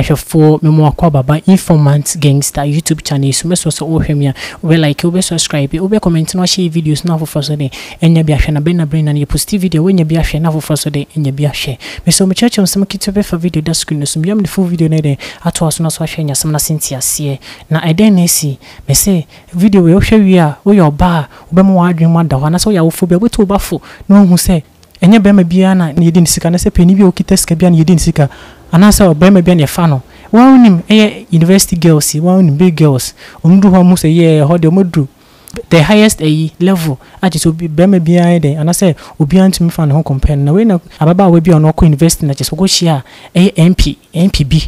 ahwɛfoɔ memu akɔ baba informant gangster youtube channel. So mɛsɔ sɛ wohwɛ me a wobɛ like wobɛ subscribe wobɛ comment na wahyɛ videos no afoforɔ so de. Ɛnya bi ahwɛ na bɛna bɛn na yɛ posti video wonya bi ahwɛ na afoforɔ so de ɛnya bi ahwɛ mesɛ mekyerɛkyerɛ nsɛm ketewa bɛfa video da screen no so mbiam ne full video no de atoa so so ahwɛ nyasɛm na senti aseɛ na ɛdɛn na asi mesɛ video wei wie a woyɛ ɔba a wobɛma w'adwene mu ada hɔ anasɛ woyɛ awofo bi a wobɛtu wobafo na wohu sɛ ɛnyɛ bɛrima biara na yɛdi ne sika na sɛ pɛni bi a wokita sika biara na yɛdi ne sika anaasɛ ɔbɛrima a ne ɛfa no wɔn anim ɛyɛ university girls wɔn anim big girls. Du hɔ mo sɛ yɛ ɛhɔ deɛ du the highest ɛyi level. Agye sɛ bɛrima biara yɛ dɛ anaasɛ obiara ntumi fa ne ho compare. Na wei na ababaawa bi a ɔno ɔkɔ university na kyɛ sɛ ɔkɔhyia a ɛyɛ mp mp bi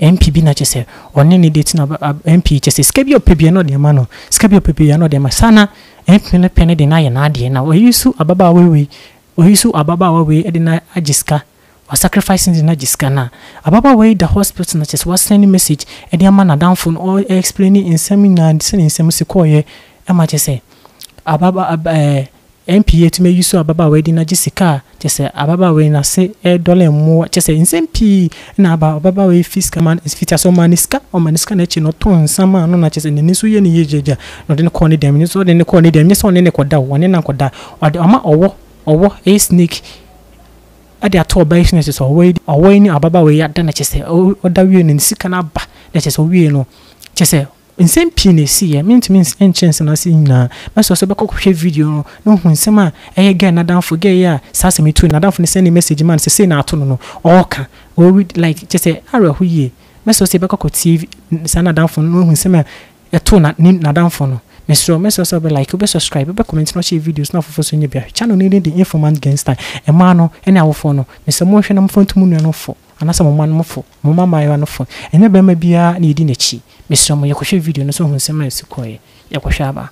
mp bi na kyɛ sɛ ɔne ne de tena mp kyɛ sɛ sika bi ɔpɛ bia na ɔde ama no sika bi ɔpɛ bia na ɔde ama sana mp no pɛ ne de na ayɛ n'adeɛ na. Ɔyi so ababaawa wei ɔyi so ababaawa wei de na agye sika wasacrifice sacrificing na agye sika ababa yi da hospital na kyɛ wa send message. Ɛde ama n'adamfo no ɔexplain nsɛm nyinaa sɛne nsɛm si kɔɔyɛ ɛma kyɛ sɛ ababa ɛɛ npa tumi yi so ababa yi de na sika kyɛ sɛ ababaawa yi n'ase ɛdɔlɛ mmoa kyɛ sɛ nsɛm pii na aba ababa yi fi sika ma fiti asɛ ɔma ne sika ɔma ne sika n'akyi na ɔtɔn nsɛm ano na kyɛ sɛ n'ani yɛ ne yie gyagya na ɔde ne kɔɔ ne dɛm ne so ɔde ne kɔɔ ne dɛm ne sɛ ɔne ne kɔda o ɔne na kɔda ɔde ɔma ɔwɔ ɔwɔ ɛyɛ snake ɛde ato ɔbaa yi so na kyɛ sɛ ɔwɔ yi ɔwɔ yi ne ababaawa yi ada na kyɛ sɛ ɔda wie no ne sika no aba na kyɛ sɛ ɔwie no. Kyɛ sɛ nsɛm pii na esi yɛ. Mentumi nkyɛn nsɛm ase nyinaa. Mɛsɔ sɛ bɛkɔ kɔhwɛ video no na ohu nsɛm a ɛyɛ gɛɛ nadamfo gɛɛ yi a saa asɛm etu nadamfo no sɛn ne message ma no sɛ sei na ato no no ɔɔka. Ɔread like kyɛ sɛ awerɛho yie. Mɛsɔ sɛ bɛkɔ kɔ tie saa nadamfo no na ohu nsɛm a ɛto nadamfo no mesrɛ mɛsɛ sɛ wobɛ wobɛ subscribe wobɛ comment na ɔhyɛ videos na afoforɔ so nyɛ bia. Channel no ne de informant gangster. Ɛmaa no ɛne awofoɔ no. Mesɛ monhwɛ na mfa nto mu nua no fo. Anaasɛ moma no mofo moma mmaayewa no fo. Ɛnyɛ bɛrima biara na yɛdi n'akyi mesrɛ mo yɛkɔhwɛ video no so hu nsɛm a ɛsi kɔɔyɛ yɛkɔhwɛ aba.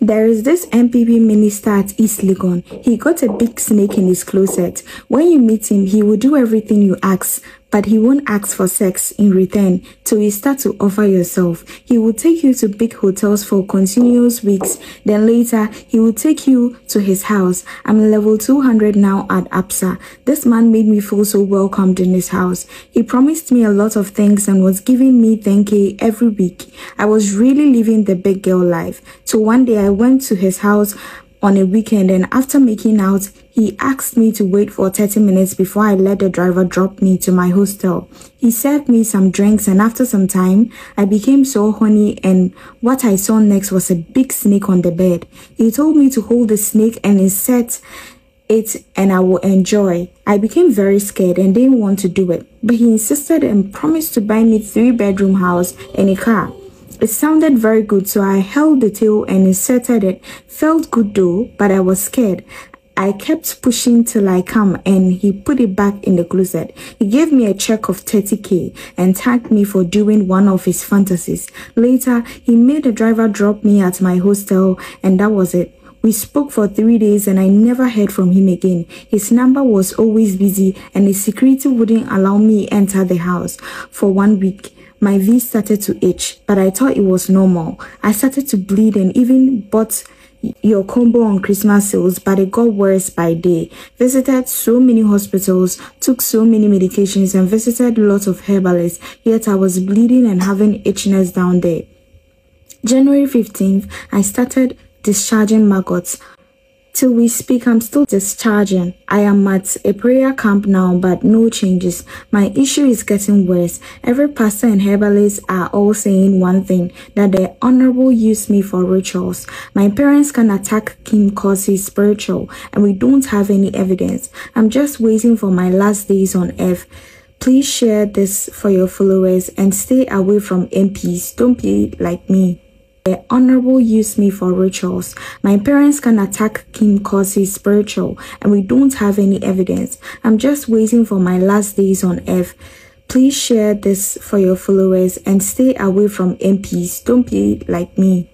There is this MPP minister at East Legon. He got a big snake in his closet. When you meet him, he will do everything you ask, but he won't ask for sex in return till you start to offer yourself. He will take you to big hotels for continuous weeks. Then later, he will take you to his house. I'm level 200 now at UPSA. This man made me feel so welcomed in his house. He promised me a lot of things and was giving me 10k every week. I was really living the big girl life. So one day I went to his house on a weekend and after making out, he asked me to wait for 30 minutes before I let the driver drop me to my hostel. He served me some drinks and after some time, I became so horny and what I saw next was a big snake on the bed. He told me to hold the snake and insert it and I will enjoy. I became very scared and didn't want to do it, but he insisted and promised to buy me three bedroom house and a car. It sounded very good, so I held the tail and inserted it. Felt good though, but I was scared. I kept pushing till I come and he put it back in the closet. He gave me a check of 30k and thanked me for doing one of his fantasies. Later, he made the driver drop me at my hostel and that was it. We spoke for three days and I never heard from him again. His number was always busy and his security wouldn't allow me enter the house for one week. My V started to itch, but I thought it was normal. I started to bleed and even bought your combo on Christmas sales, but it got worse by day. Visited so many hospitals, took so many medications, and visited lots of herbalists, yet I was bleeding and having itchiness down there. January 15th, I started discharging maggots. Till we speak, I'm still discharging. I am at a prayer camp now, but no changes. My issue is getting worse. Every pastor and herbalist are all saying one thing, that the honorable use me for rituals. My parents can attack him cause he's spiritual, and we don't have any evidence. I'm just waiting for my last days on earth. Please share this for your followers and stay away from MPs. Don't be like me. The honorable use me for rituals. My parents can attack him cause he's spiritual and we don't have any evidence. I'm just waiting for my last days on earth. Please share this for your followers and stay away from MPs. Don't be like me.